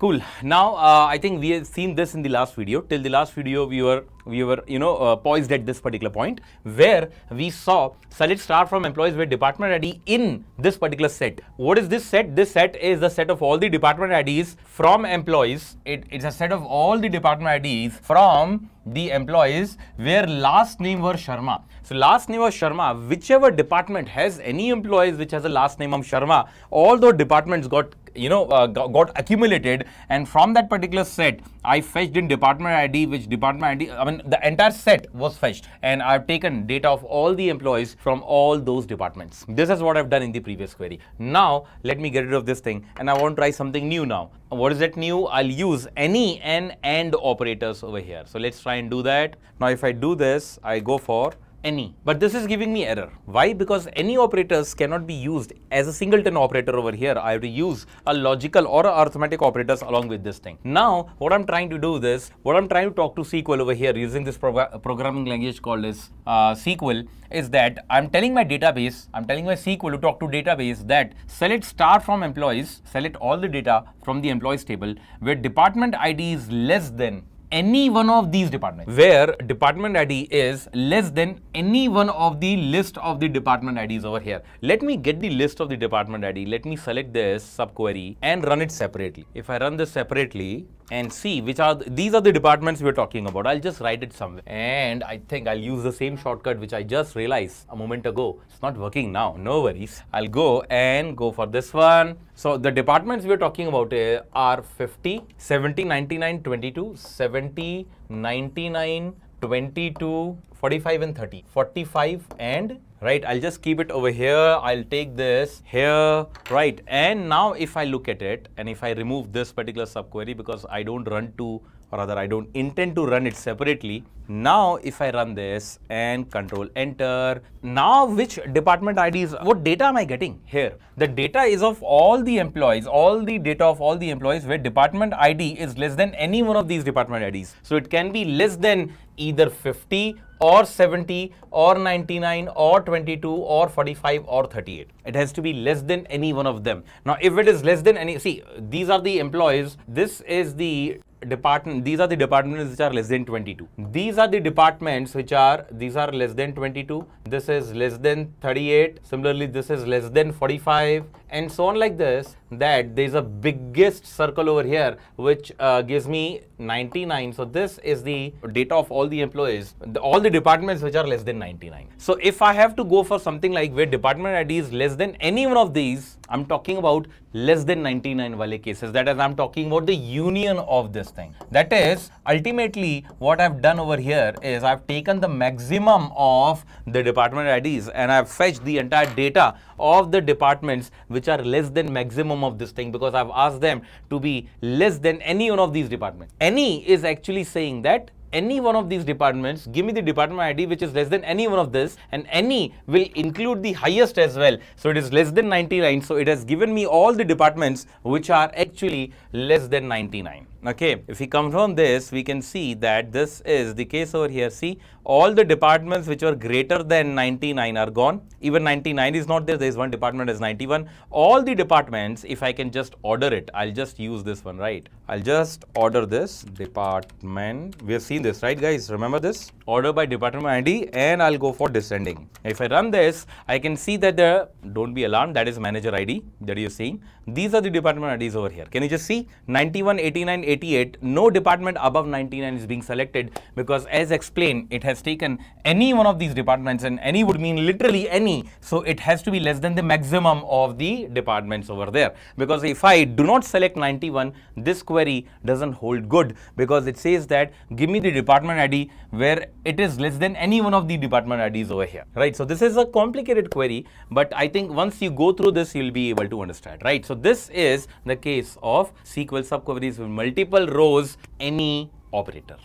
Cool. Now, uh, I think we have seen this in the last video. Till the last video, we were we were you know uh, poised at this particular point where we saw select star from employees with department ID in this particular set. What is this set? This set is the set of all the department IDs from employees. It, it's a set of all the department IDs from the employees where last name were Sharma. So last name was Sharma. Whichever department has any employees which has a last name of Sharma, all those departments got you know uh, got accumulated and from that particular set I fetched in department ID which department ID I mean the entire set was fetched and I've taken data of all the employees from all those departments. This is what I've done in the previous query. Now let me get rid of this thing and I want to try something new now. What is that new? I'll use any and and operators over here. So let's try and do that. Now if I do this I go for any. But this is giving me error. Why? Because any operators cannot be used as a singleton operator over here. I have to use a logical or a arithmetic operators along with this thing. Now, what I'm trying to do this, what I'm trying to talk to SQL over here using this programming language called as uh, SQL is that I'm telling my database, I'm telling my SQL to talk to database that select star from employees, select all the data from the employees table where department ID is less than any one of these departments where department ID is less than any one of the list of the department IDs over here. Let me get the list of the department ID. Let me select this subquery and run it separately. If I run this separately, and see which are, the, these are the departments we're talking about. I'll just write it somewhere. And I think I'll use the same shortcut which I just realized a moment ago. It's not working now, no worries. I'll go and go for this one. So the departments we're talking about uh, are 50, 70, 99, 22, 70, 99, 22, 45 and 30. 45 and right i'll just keep it over here i'll take this here right and now if i look at it and if i remove this particular subquery because i don't run to or rather I don't intend to run it separately. Now if I run this and control enter, now which department IDs, what data am I getting here? The data is of all the employees, all the data of all the employees where department ID is less than any one of these department IDs. So it can be less than either 50 or 70 or 99 or 22 or 45 or 38. It has to be less than any one of them. Now, if it is less than any, see, these are the employees. This is the department these are the departments which are less than 22 these are the departments which are these are less than 22 this is less than 38 similarly this is less than 45 and so on like this that there is a biggest circle over here which uh, gives me 99 so this is the data of all the employees the, all the departments which are less than 99 so if i have to go for something like where department id is less than any one of these i'm talking about less than 99 wale cases. That is i'm talking about the union of this thing. That is ultimately what i've done over here is i've taken the maximum of the department ids and i've fetched the entire data of the departments which are less than maximum of this thing because I've asked them to be less than any one of these departments. Any is actually saying that any one of these departments, give me the department ID which is less than any one of this and any will include the highest as well. So it is less than 99. So it has given me all the departments which are actually less than 99. Okay, if we confirm this, we can see that this is the case over here. See, all the departments which were greater than 99 are gone. Even 99 is not there. There is one department as 91. All the departments, if I can just order it, I'll just use this one, right? I'll just order this department. We have seen this, right, guys? Remember this? Order by department ID, and I'll go for descending. If I run this, I can see that the, don't be alarmed, that is manager ID that you're seeing. These are the department IDs over here. Can you just see? 91, 89, 88, no department above 99 is being selected because as explained, it has taken any one of these departments and any would mean literally any. So it has to be less than the maximum of the departments over there. Because if I do not select 91, this query doesn't hold good because it says that give me the department ID where it is less than any one of the department IDs over here, right? So this is a complicated query, but I think once you go through this, you'll be able to understand, right? So this is the case of SQL subqueries with multiple rows, any operator.